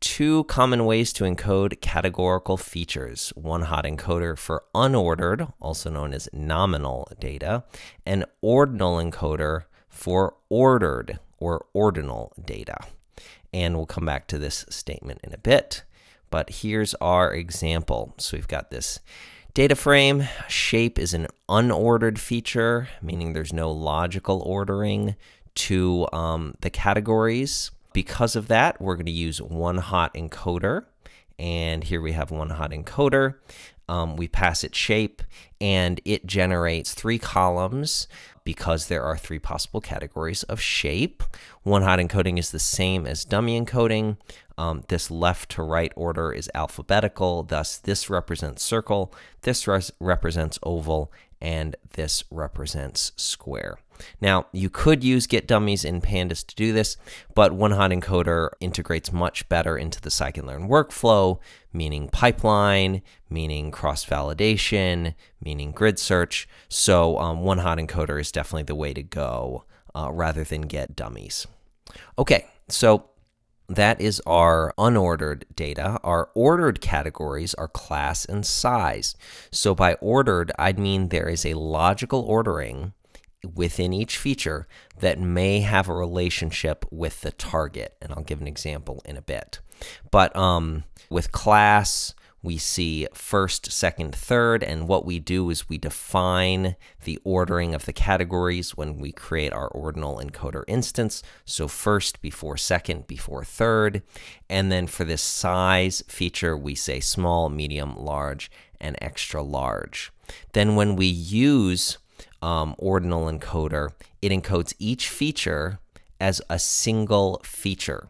two common ways to encode categorical features one hot encoder for unordered, also known as nominal data, and ordinal encoder for ordered or ordinal data. And we'll come back to this statement in a bit. But here's our example. So we've got this data frame. Shape is an unordered feature, meaning there's no logical ordering to um, the categories. Because of that, we're going to use one hot encoder. And here we have one hot encoder. Um, we pass it shape, and it generates three columns because there are three possible categories of shape. One hot encoding is the same as dummy encoding. Um, this left to right order is alphabetical, thus this represents circle, this represents oval, and this represents square. Now, you could use get dummies in pandas to do this, but one hot encoder integrates much better into the scikit-learn workflow, meaning pipeline, meaning cross validation, meaning grid search. So, um, one hot encoder is definitely the way to go uh, rather than get dummies. Okay, so that is our unordered data. Our ordered categories are class and size. So by ordered, I'd mean there is a logical ordering within each feature that may have a relationship with the target. And I'll give an example in a bit. But um, with class, we see first, second, third, and what we do is we define the ordering of the categories when we create our ordinal encoder instance. So first before second before third, and then for this size feature, we say small, medium, large, and extra large. Then when we use um, ordinal encoder, it encodes each feature as a single feature.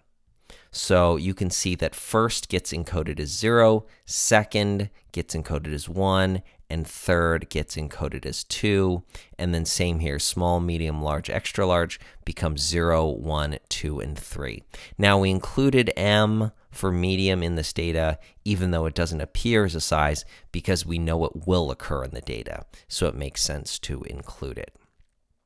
So you can see that first gets encoded as 0, second gets encoded as 1, and third gets encoded as 2. And then same here, small, medium, large, extra large becomes 0, 1, 2, and 3. Now we included M for medium in this data, even though it doesn't appear as a size, because we know it will occur in the data. So it makes sense to include it.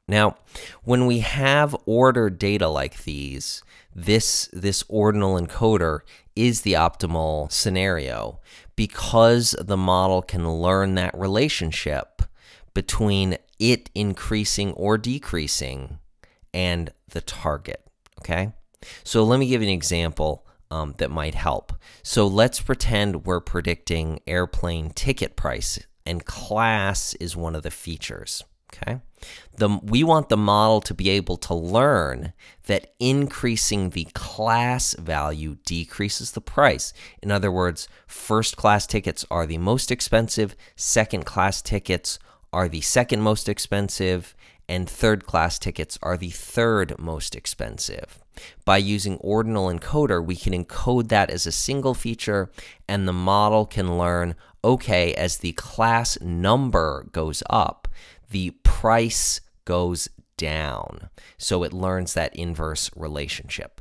Now, when we have ordered data like these, this, this ordinal encoder is the optimal scenario because the model can learn that relationship between it increasing or decreasing and the target. Okay? So let me give you an example um, that might help. So let's pretend we're predicting airplane ticket price, and class is one of the features. Okay. The, we want the model to be able to learn that increasing the class value decreases the price. In other words, first class tickets are the most expensive, second class tickets are the second most expensive, and third class tickets are the third most expensive. By using ordinal encoder, we can encode that as a single feature, and the model can learn okay, as the class number goes up, the price goes down. So it learns that inverse relationship.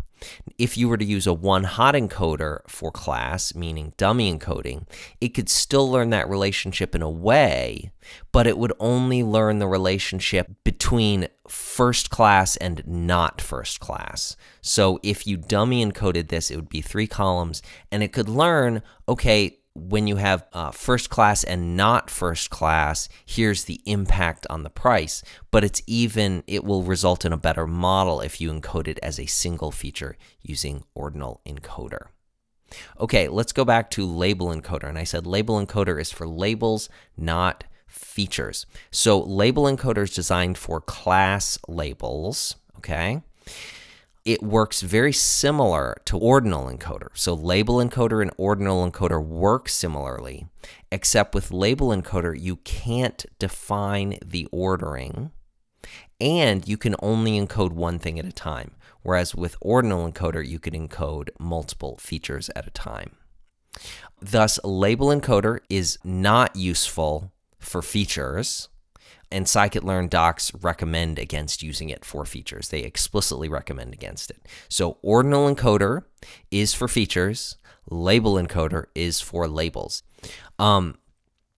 If you were to use a one hot encoder for class, meaning dummy encoding, it could still learn that relationship in a way, but it would only learn the relationship between first class and not first class. So if you dummy encoded this, it would be three columns, and it could learn, okay, when you have uh, first class and not first class, here's the impact on the price. But it's even, it will result in a better model if you encode it as a single feature using ordinal encoder. Okay, let's go back to label encoder. And I said label encoder is for labels, not features. So label encoder is designed for class labels, okay? It works very similar to ordinal encoder. So label encoder and ordinal encoder work similarly, except with label encoder, you can't define the ordering and you can only encode one thing at a time. Whereas with ordinal encoder, you can encode multiple features at a time. Thus, label encoder is not useful for features and scikit-learn docs recommend against using it for features. They explicitly recommend against it. So ordinal encoder is for features, label encoder is for labels. Um,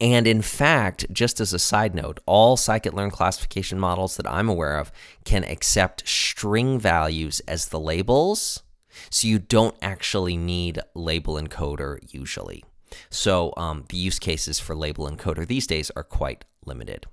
and in fact, just as a side note, all scikit-learn classification models that I'm aware of can accept string values as the labels, So you don't actually need label encoder usually. So um, the use cases for label encoder these days are quite limited.